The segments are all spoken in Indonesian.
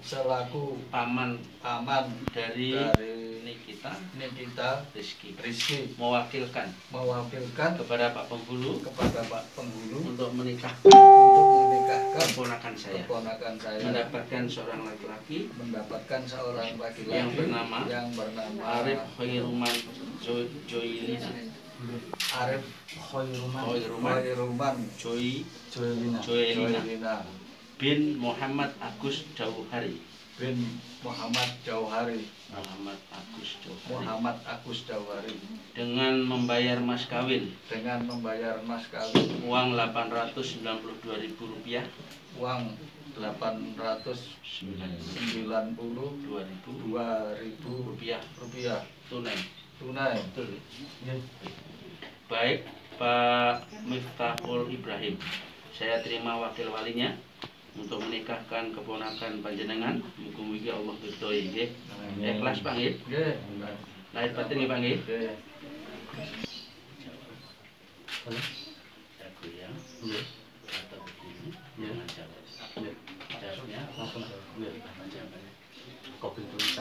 selaku paman. paman dari dari Nikita. Nikita Rizky. Rizky. Mewakilkan. Mewakilkan kepada Pak Penghulu. kepada Pak Penghulu. Untuk menikahkan untuk menikahkan keponakan saya. keponakan saya. Mendapatkan seorang laki-laki. Mendapatkan seorang laki-laki Yang bernama yang bernama Arif Khairuman Jo Joilina Arif Khairuman Khairuman Khairuman Joy Joelina Joelina bin Muhammad Agus Jauhari. Bin Muhammad Jauhari. Muhammad Agus Jauhari. Muhammad Agus Jauhari. Dengan membayar mas kawin. Dengan membayar mas kawin. Uang 892.000 rupiah. Uang 892.000 2000 rupiah. Rupiah. Tunai. Tunai. Betul. Ya. baik Pak Miftahul Ibrahim. Saya terima wakil walinya untuk menikahkan keponakan panjenengan. Mugi-mugi Allah ridhoi nggih ikhlas Pak nggih Nggih. lahir batin nggih Pak nggih Nggih. Aku ya. atau begini jangan jawab jawabnya Langsung. Apa jawabannya Kopi tulisan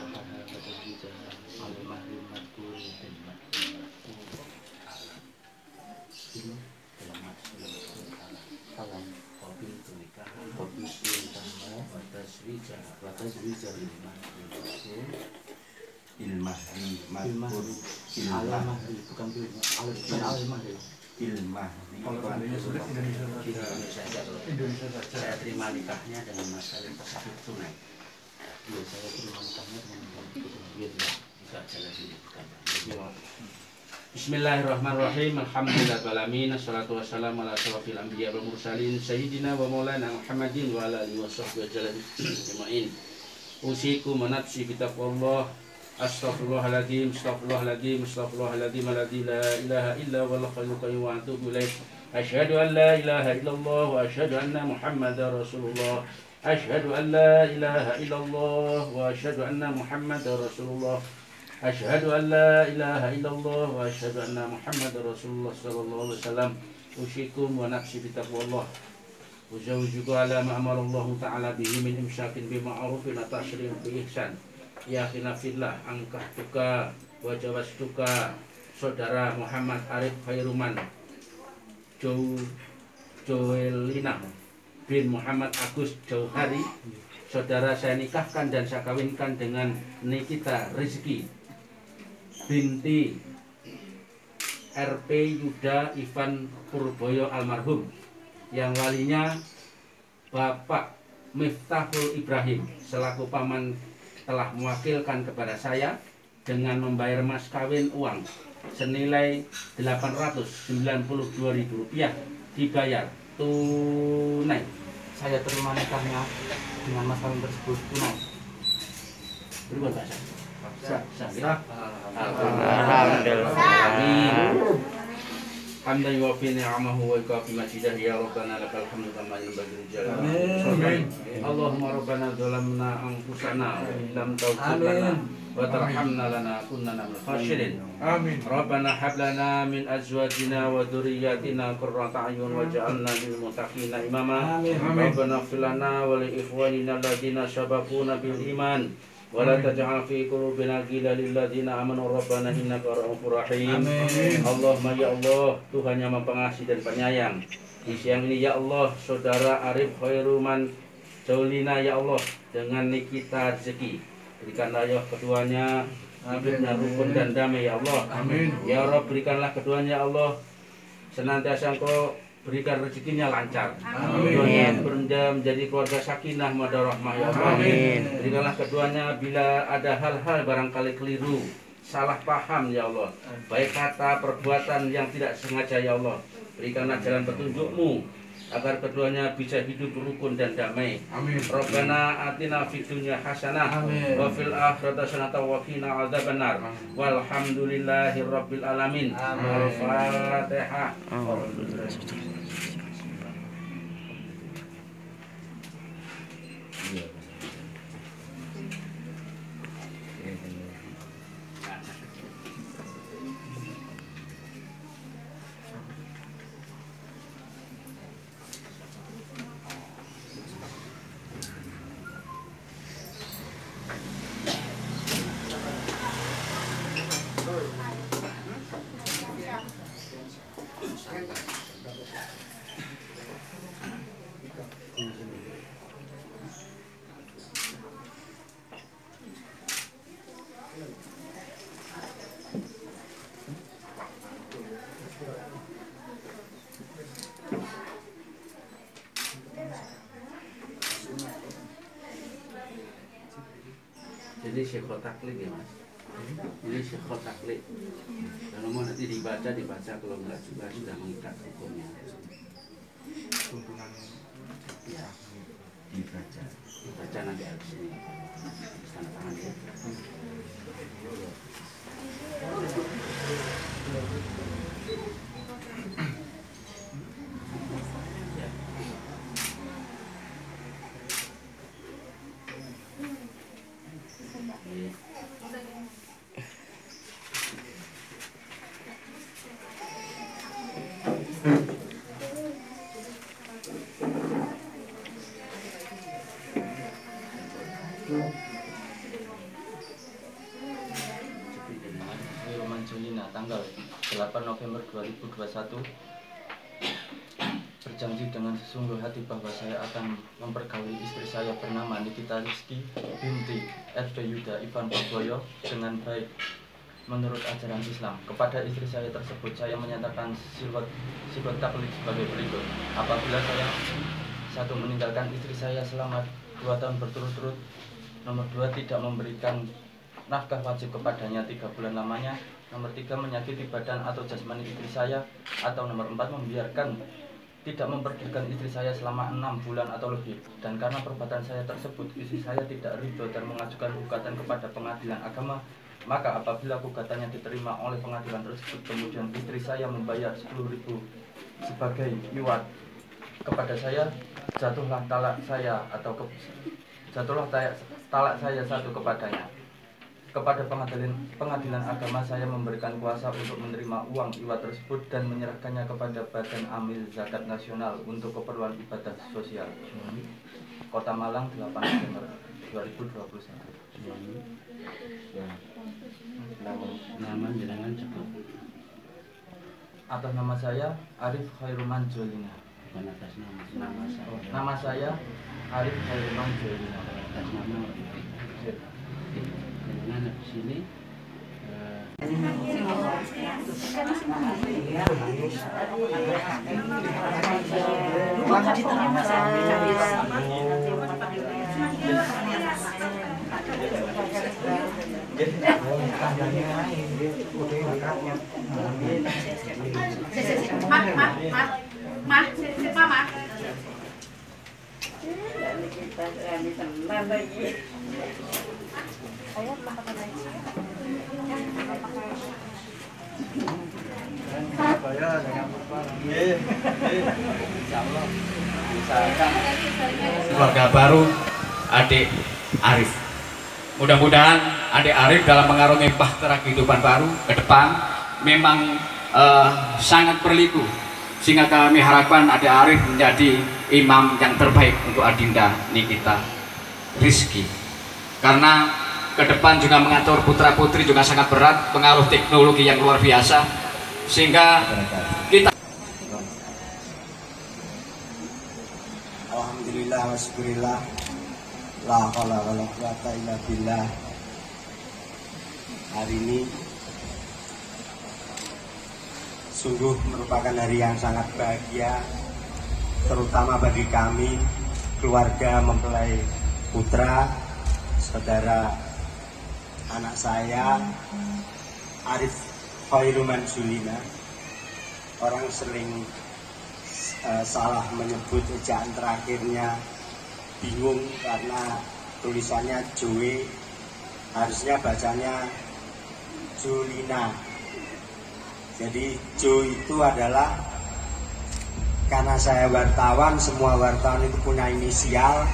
bisa Ilmah Bukan Indonesia saya terima nikahnya dengan mas kawin tersebut tunai Iya saya terima nikahnya dengan Iya bisa jalan dulu bukan Pak. Iya Bismillahirrahmanirrahim. Alhamdulillahirrahmanirrahim. Assalatu wassalamu ala asyrafil anbiya wal mursalin sayyidina wa maulana Muhammadin wa ala alihi washabbihi ajmain. Usikum wa nafsi bi taqwallah. Astaghfirullahaladzim, astaghfirullahaladzim, astaghfirullahaladzim alladzi la ilaha illa huwal hayyul qayyum wa atubu ilaih. Asyhadu an la ilaha illallah wa asyhadu anna Muhammadar Rasulullah. Asyhadu an la ilaha illallah wa asyhadu anna Muhammadar Rasulullah. أشهد أن لا إله إلا الله وأشهد أن محمد رسول الله صلى الله عليه وسلم أوصيكم ونفسي بتقوى الله أزوجك على ما أمر الله تعالى به من إمساك بمعروف وتشريع بإحسان يا أخي في الله أنكحتك وجوزتك saudara Muhammad Arif Khairuman Jo Joelina bin Muhammad Agus Jauhari saudara saya nikahkan dan saya kawinkan dengan Nikita Rizki binti RP Yuda Ivan Purboyo almarhum yang walinya Bapak Miftahul Ibrahim selaku paman telah mewakilkan kepada saya dengan membayar mas kawin uang senilai 892.000 rupiah dibayar tunai Saya terima nikahnya dengan mas kawin tersebut tunai. Sah, sah. Alhamdulillah. حمدا يوفي نعمه ويكافي مجده يا ربنا لك الحمد كما ينبغي لجلال Amin. اللهم ربنا ظلمنا انفسنا وان لم تغفر لنا وترحمنا لنكونن من الخاسرين Amin. ربنا هب لنا من ازواجنا وذرياتنا قرة اعين واجعلنا للمتقين اماما ربنا اغفر لنا ولاخواننا الذين سبقونا بالايمان ولا تجعل في قلوبنا غلا للذين امنوا ربنا انك رؤوف رحيم Allahumma ya Allah Tuhan yang maha pengasih dan penyayang di siang ini ya Allah saudara Arif Khairuman Jaulina ya Allah dengan Nikita rezeki berikanlah ya keduanya hidupnya rukun dan damai ya Allah Amin. ya Rob berikanlah keduanya ya Allah senantiasa engkau berikan rezekinya lancar. Keduanya berenda menjadi keluarga sakinah madah rahmah ya Allah. Amin. berikanlah keduanya bila ada hal-hal barangkali keliru salah paham ya Allah. Baik kata perbuatan yang tidak sengaja ya Allah. Berikanlah jalan petunjukmu agar keduanya bisa hidup rukun dan damai Amin. Rabbana atina fid dunya hasanah Amin. wa fil akhirati hasanah wa qina adzabannar walhamdulillahi rabbil alamin Amin. al-fatihah jadi syekhul kotak lagi ya, mas? Ini syekhul taklid. Kalau mau nanti dibaca dibaca kalau enggak juga sudah mengikat hukumnya. Ya, Dibaca. dibaca nanti habis ini. Tanda tangan. Ya. Roman Julina tanggal 8 November 2021 berjanji dengan sesungguh hati bahwa saya akan mempergauli istri saya bernama Nikita Rizky binti RD Yuda Ivan Praboyo dengan baik menurut ajaran Islam. Kepada istri saya tersebut saya menyatakan sifat sifat taklid sebagai berikut. Apabila saya satu meninggalkan istri saya selama dua tahun berturut-turut, nomor dua tidak memberikan nafkah wajib kepadanya tiga bulan lamanya nomor tiga menyakiti badan atau jasmani istri saya. Atau nomor empat membiarkan tidak memperdulikan istri saya selama enam bulan atau lebih. Dan karena perbuatan saya tersebut istri saya tidak ridho dan mengajukan gugatan kepada pengadilan agama maka apabila gugatannya diterima oleh pengadilan tersebut kemudian istri saya membayar 10.000 sebagai iwat kepada saya jatuhlah talak saya atau ke, jatuhlah talak, talak saya satu kepadanya kepada pengadilan pengadilan agama saya memberikan kuasa untuk menerima uang iwat tersebut dan menyerahkannya kepada Badan Amil Zakat Nasional untuk keperluan ibadah sosial. Kota Malang 8 November 2021. Nama jenengan cukup Atas nama saya Arif Khairuman Jolina. bukan atas nama nama saya. Nama saya Arif Khairuman Jolina. atas nama dengan di sini eh, Mah, mah, mah, mah, mama. keluarga baru adik Arif. Mudah-mudahan adik Arif dalam mengarungi bahtera kehidupan baru ke depan memang eh, sangat berliku sehingga kami harapkan adik Arif menjadi imam yang terbaik untuk Adinda Nikita Rizky karena ke depan juga mengatur putra putri juga sangat berat pengaruh teknologi yang luar biasa. Sehingga kita Alhamdulillah wa syukurillah. La haula wa la quwata illa billah. Hari ini Sungguh merupakan hari yang sangat bahagia Terutama bagi kami Keluarga mempelai putra Saudara Anak saya Arif Khairuman Julina Orang sering eh, salah menyebut ejaan terakhirnya. Bingung karena tulisannya Joe harusnya bacanya Julina. Jadi Jo itu adalah karena saya wartawan semua wartawan itu punya inisial.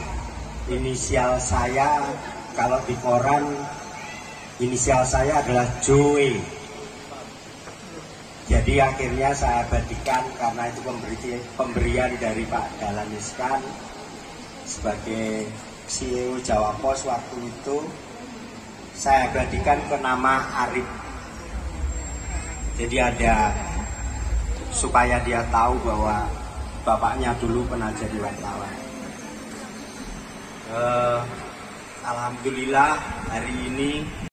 Inisial saya kalau di koran inisial saya adalah Joe jadi akhirnya saya abadikan karena itu pemberi- pemberian dari Pak Dahlan Iskan sebagai CEO Jawa Pos waktu itu saya abadikan ke nama Arif. Jadi ada supaya dia tahu bahwa bapaknya dulu pernah jadi wartawan. Eh, Alhamdulillah hari ini